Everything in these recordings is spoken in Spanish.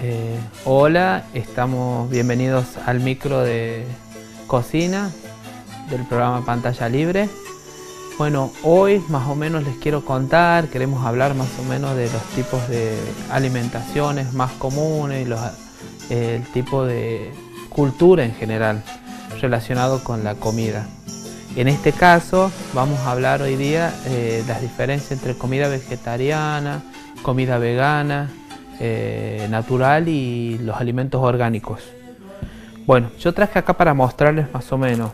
Eh, hola, estamos bienvenidos al micro de cocina del programa Pantalla Libre. Bueno, hoy más o menos les quiero contar, queremos hablar más o menos de los tipos de alimentaciones más comunes los, el tipo de cultura en general relacionado con la comida. En este caso vamos a hablar hoy día eh, las diferencias entre comida vegetariana, comida vegana, eh, natural y los alimentos orgánicos. Bueno, yo traje acá para mostrarles más o menos.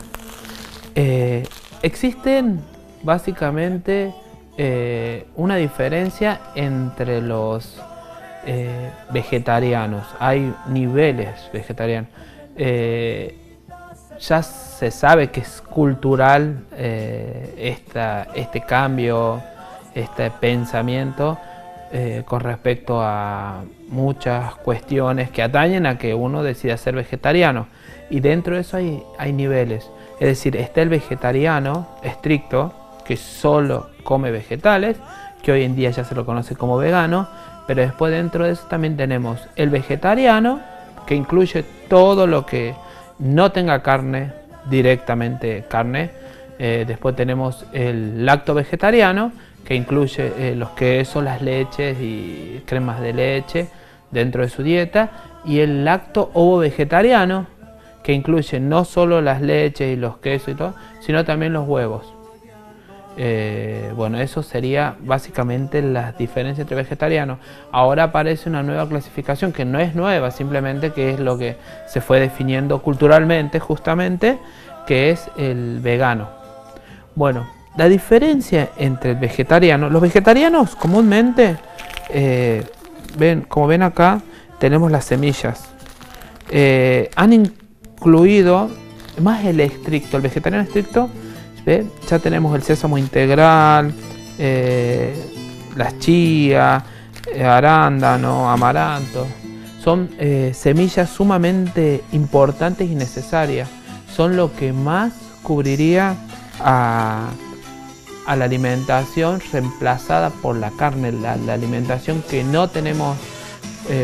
Eh, existen básicamente una diferencia entre los vegetarianos. Hay niveles vegetarianos ya se sabe que es cultural eh, este cambio, este pensamiento eh, con respecto a muchas cuestiones que atañen a que uno decida ser vegetariano. Y dentro de eso hay, hay niveles. Es decir, está el vegetariano estricto, que solo come vegetales, que hoy en día ya se lo conoce como vegano, pero después dentro de eso también tenemos el vegetariano, que incluye todo lo que no tenga carne, directamente carne. Eh, después tenemos el lacto vegetariano, que incluye eh, los quesos, las leches y cremas de leche dentro de su dieta. Y el lacto ovo vegetariano, que incluye no solo las leches y los quesos y todo, sino también los huevos. Eh, bueno, eso sería básicamente las diferencias entre vegetarianos. Ahora aparece una nueva clasificación que no es nueva, simplemente que es lo que se fue definiendo culturalmente justamente, que es el vegano. Bueno, la diferencia entre el vegetariano, los vegetarianos comúnmente, eh, ven, como ven acá, tenemos las semillas. Eh, han incluido más el estricto, el vegetariano estricto, ya tenemos el sésamo integral, eh, las chías, eh, arándano, amaranto. Son eh, semillas sumamente importantes y necesarias. Son lo que más cubriría a, la alimentación reemplazada por la carne, la, alimentación que no tenemos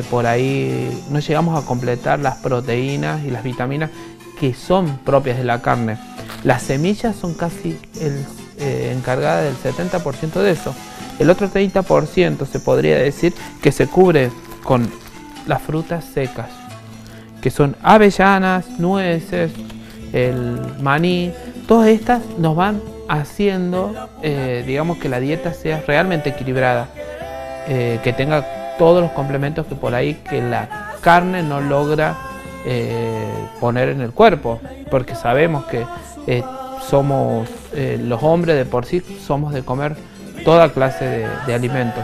por ahí, no llegamos a completar las proteínas y las vitaminas que son propias de la carne. Las semillas son casi el, eh, encargadas del 70% de eso. El otro 30% se podría decir que se cubre con las frutas secas, que son avellanas, nueces, el maní. Todas estas nos van haciendo, eh, digamos, que la dieta sea realmente equilibrada, eh, que tenga todos los complementos que por ahí que la carne no logra poner en el cuerpo, porque sabemos que eh, somos eh, los hombres de por sí somos de comer toda clase de, alimentos.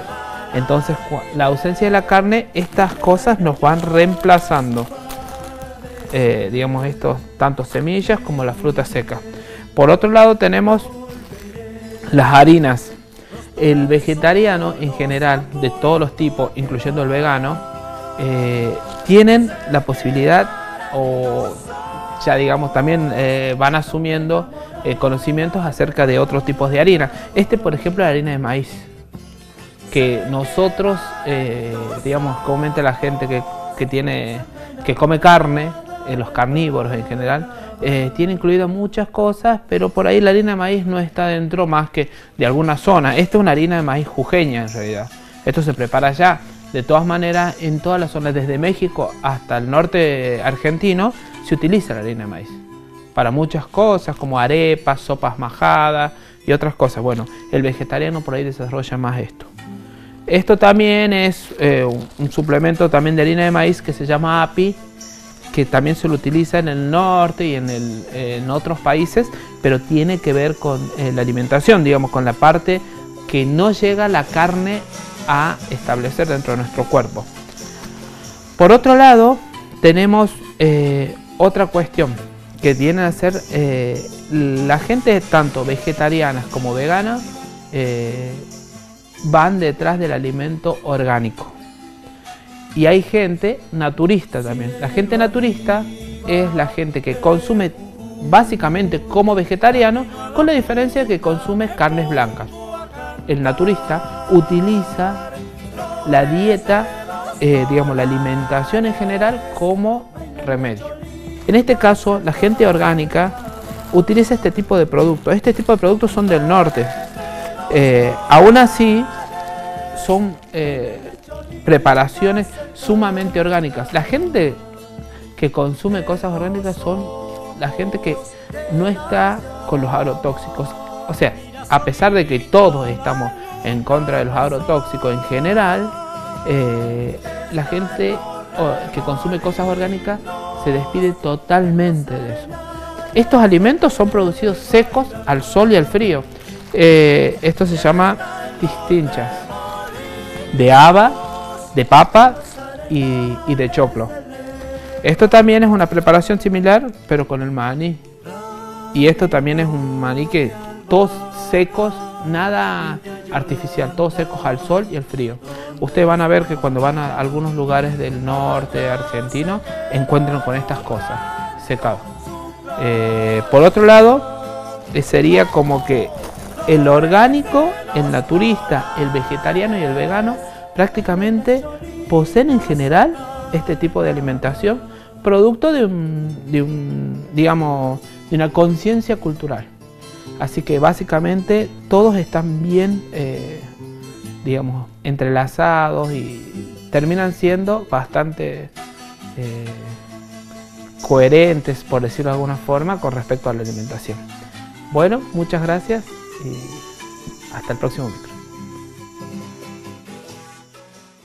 Entonces, la ausencia de la carne, estas cosas nos van reemplazando. Eh, digamos, estos tanto semillas como las frutas secas. Por otro lado, tenemos las harinas. El vegetariano en general, de todos los tipos, incluyendo el vegano, tienen la posibilidad o ya digamos también eh, van asumiendo eh, conocimientos acerca de otros tipos de harina. Este por ejemplo la harina de maíz, que nosotros, eh, digamos, comúnmente la gente que, tiene, que come carne, los carnívoros en general, tiene incluido muchas cosas, pero por ahí la harina de maíz no está dentro más que de alguna zona. Esta es una harina de maíz jujeña en realidad. Esto se prepara allá. De todas maneras, en todas las zonas, desde México hasta el norte argentino, se utiliza la harina de maíz para muchas cosas como arepas, sopas majadas y otras cosas. Bueno, el vegetariano por ahí desarrolla más esto. Esto también es eh, un suplemento también de harina de maíz que se llama API, que también se lo utiliza en el norte y en, en otros países, pero tiene que ver con eh, la alimentación, digamos, con la parte que no llega la carne a establecer dentro de nuestro cuerpo. Por otro lado, tenemos eh, otra cuestión que viene a ser eh, la gente tanto vegetariana como vegana eh, van detrás del alimento orgánico. Y hay gente naturista también. La gente naturista es la gente que consume básicamente como vegetariano, con la diferencia que consume carnes blancas. El naturista utiliza la dieta, eh, digamos, la alimentación en general como remedio. En este caso, la gente orgánica utiliza este tipo de productos. Este tipo de productos son del norte. Eh, aún así, son eh, preparaciones sumamente orgánicas. La gente que consume cosas orgánicas son la gente que no está con los agrotóxicos. O sea, a pesar de que todos estamos en contra de los agrotóxicos en general, eh, la gente que consume cosas orgánicas se despide totalmente de eso. Estos alimentos son producidos secos al sol y al frío. Eh, esto se llama distinchas de haba, de papa y, y de choclo. Esto también es una preparación similar, pero con el maní. Y esto también es un maní que todos secos, nada artificial, todos secos al sol y al frío. Ustedes van a ver que cuando van a algunos lugares del norte argentino encuentran con estas cosas, secado. Eh, por otro lado, eh, sería como que el orgánico, el naturista, el vegetariano y el vegano prácticamente poseen en general este tipo de alimentación producto de un, digamos, de una conciencia cultural. Así que básicamente todos están bien, eh, digamos, entrelazados y terminan siendo bastante eh, coherentes, por decirlo de alguna forma, con respecto a la alimentación. Bueno, muchas gracias y hasta el próximo micro.